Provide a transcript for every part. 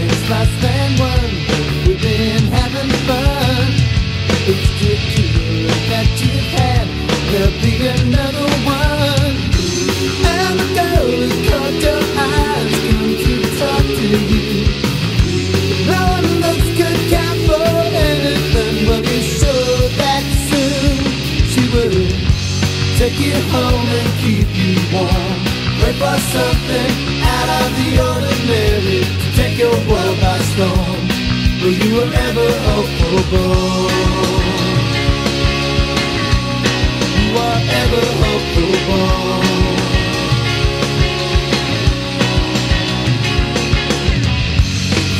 It's less than one. We've been having fun. It's good to that you've had. There'll be another one. And the girl who caught your eyes to talk to you. No one count for anything, but be sure that soon she will take you home and keep you warm. Pray for something out of the ordinary. Ever hopeful. You are ever hopeful.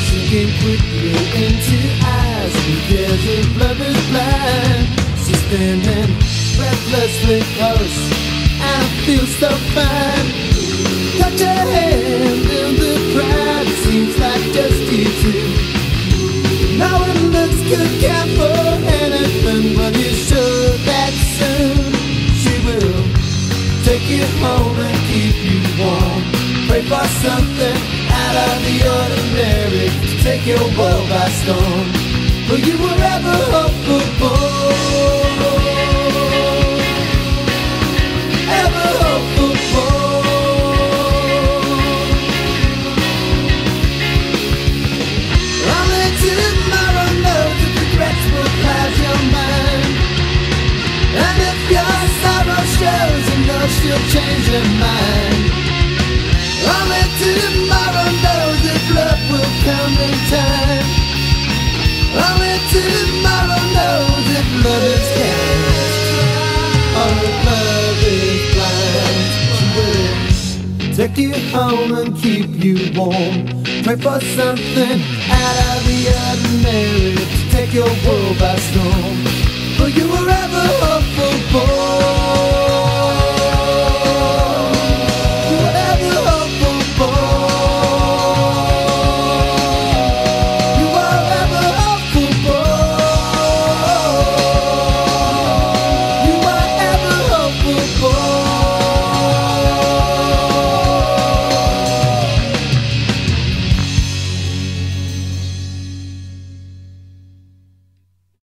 Sinking quickly into eyes, because your blood is blind. She's standing breathlessly close, I feel so fine. Touch her hand in the crowd, seems like just you two. Could count for anything, but you sure that soon she will take you home and keep you warm. Pray for something out of the ordinary to take your world by storm. Will you were ever hopeful for? Know she'll change her mind. Only tomorrow knows if love will come in time. Only tomorrow knows if love is kind or love is blind. She will take you home and keep you warm. Pray for something out of the ordinary to take your world by storm.